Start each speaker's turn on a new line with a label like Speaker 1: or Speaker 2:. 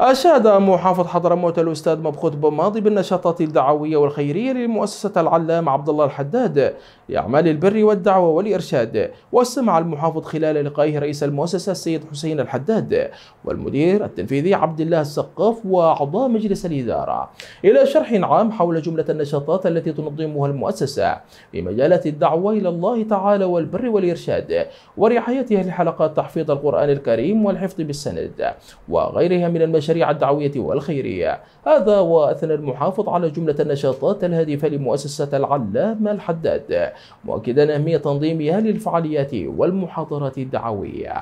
Speaker 1: أشاد محافظ حضرموت الأستاذ مبخوت بماضي بالنشاطات الدعوية والخيرية لمؤسسة العلام عبد الله الحداد لأعمال البر والدعوة والإرشاد. واستمع المحافظ خلال لقائه رئيس المؤسسة السيد حسين الحداد والمدير التنفيذي عبد الله السقاف وأعضاء مجلس الإدارة. إلى شرح عام حول جملة النشاطات التي تنظمها المؤسسة في مجالات الدعوة إلى الله تعالى والبر والإرشاد ورعايتها لحلقات تحفيظ القرآن الكريم والحفظ بالسند وغيرها من المشاريع المشاريع الدعوية والخيرية. هذا وأثنى المحافظ على جملة النشاطات الهادفة لمؤسسة العلامة الحداد مؤكدا أهمية تنظيمها للفعاليات والمحاضرات الدعوية.